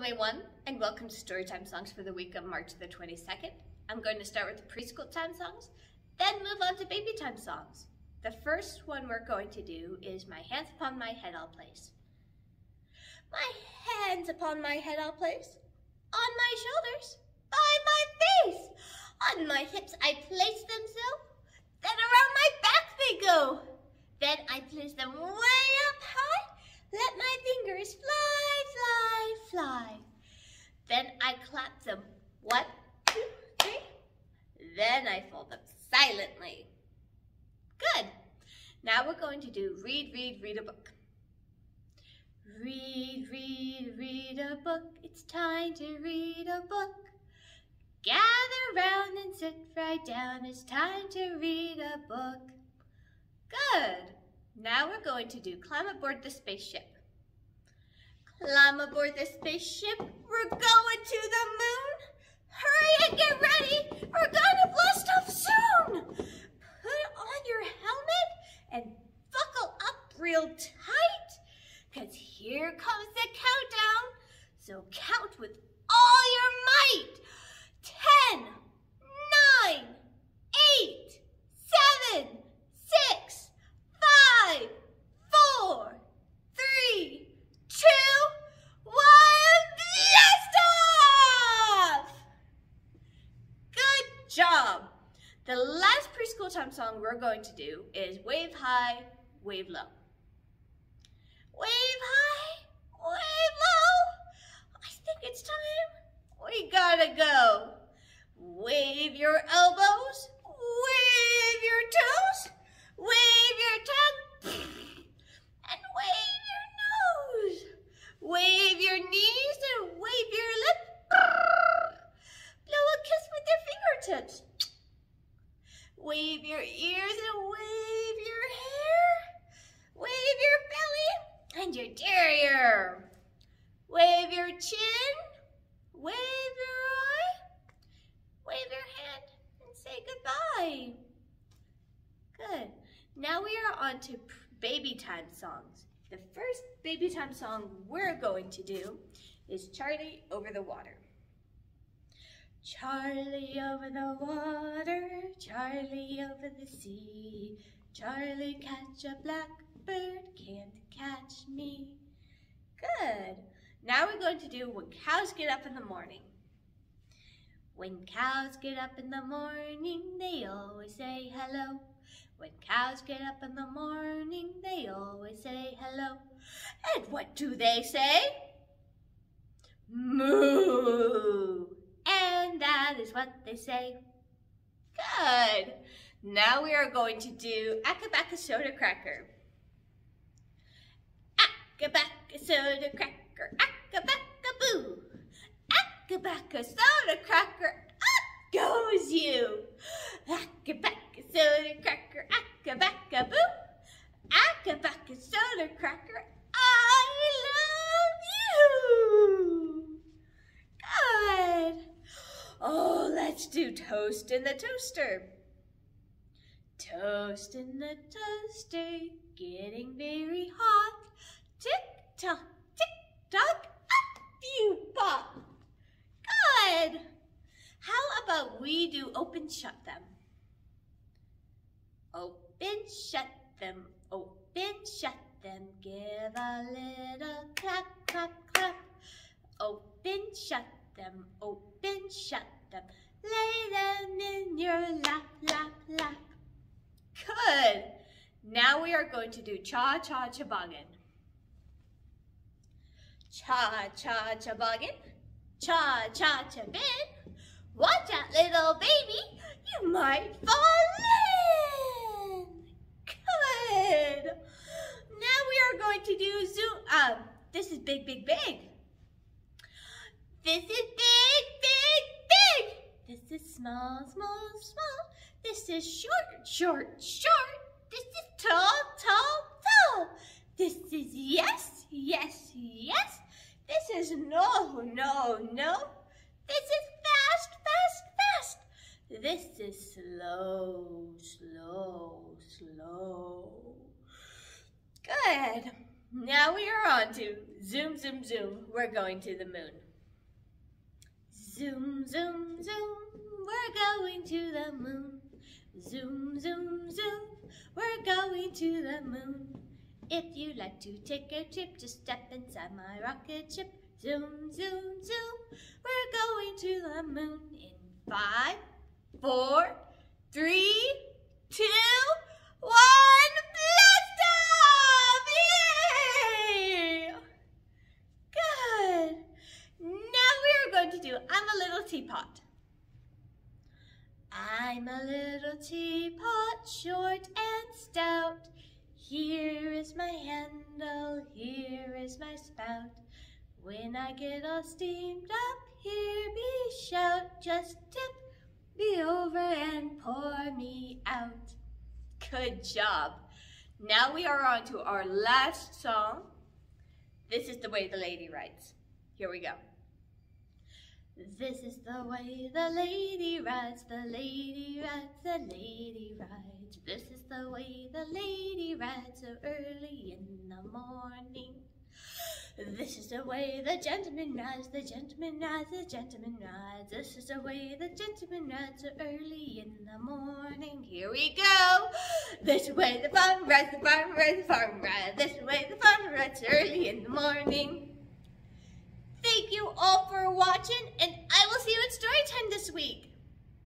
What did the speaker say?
everyone, and welcome to Storytime Songs for the week of March the 22nd. I'm going to start with the preschool time songs, then move on to baby time songs. The first one we're going to do is My Hands Upon My Head I'll Place. My hands upon my head I'll place, on my shoulders, by my face, on my hips I place them so, then around my back they go. Then I place them way up high, let my fingers fly, fly, fly. Then I clap them one, two, three. Then I fold them silently. Good. Now we're going to do read, read, read a book. Read, read, read a book. It's time to read a book. Gather round and sit right down. It's time to read a book. Good. Now we're going to do climb aboard the spaceship. Climb aboard the spaceship. We're going to the moon. Hurry and get ready. We're going to blast off soon. Put on your helmet and buckle up real tight because here comes the countdown. So count with all your might. Ten, nine, eight, seven, six, five, four, three, two, one, blast off! Good job. The last preschool time song we're going to do is Wave High, Wave Low. Wave high, wave low. I think it's time. We gotta go. Wave your elbows, wave your toes, wave your tongue, and wave your nose. Wave your knees and wave your lip. Blow a kiss with your fingertips. Wave your ears and wave your hair. Wave your your. Wave your chin, wave your eye, wave your hand, and say goodbye. Good. Now we are on to baby time songs. The first baby time song we're going to do is Charlie Over the Water. Charlie over the water, Charlie over the sea, Charlie catch a blackbird, can't catch me. Good. Now we're going to do when cows get up in the morning. When cows get up in the morning, they always say hello. When cows get up in the morning, they always say hello. And what do they say? Moo! What they say. Good. Now we are going to do Akabaka Soda Cracker. Akabaka Soda Cracker, Akabaka Boo. Akabaka Soda Cracker, up goes you. Akabaka Soda Cracker, Akabaka Boo. Akabaka Soda Cracker, I love you. Good. Do toast in the toaster. Toast in the toaster, getting very hot. Tick tock, tick tock, up you pop. Good. How about we do open shut them? Open shut them, open shut them, give a little clap, clap, clap. Open shut them, open shut them, lay them in your lap, lap, lap. Good. Now we are going to do cha-cha toboggan. Cha-cha toboggan, cha-cha tobin. Watch out, little baby, you might fall in. Good. Now we are going to do zoom, um, this is big, big, big. This is big. This is small, small, small. This is short, short, short. This is tall, tall, tall. This is yes, yes, yes. This is no, no, no. This is fast, fast, fast. This is slow, slow, slow. Good. Now we are on to zoom, zoom, zoom. We're going to the moon. Zoom, zoom, zoom, we're going to the moon. Zoom, zoom, zoom, we're going to the moon. If you'd like to take a trip, just step inside my rocket ship. Zoom, zoom, zoom, we're going to the moon in five, four, three, two, one, blast off! Yay! Good. Now we are going I'm a Little Teapot. I'm a little teapot, short and stout. Here is my handle, here is my spout. When I get all steamed up, hear me shout. Just tip me over and pour me out. Good job. Now we are on to our last song. This is the way the lady writes. Here we go. This is the way the lady rides, the lady rides, the lady rides. This is the way the lady rides so early in the morning. This is the way the gentleman rides, the gentleman rides, the gentleman rides. This is the way the gentleman rides so early in the morning. Here we go. This way the farmer rides, the farmer rides, the farmer rides. This way the farmer rides early in the morning. Thank you all for watching, and I will see you at story time this week.